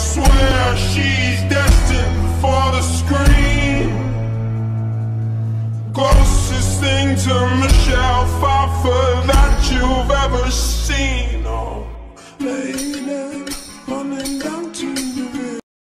swear she's destined for the screen. Closest thing to Michelle Pfeiffer that you've ever seen. Oh, late running down to you.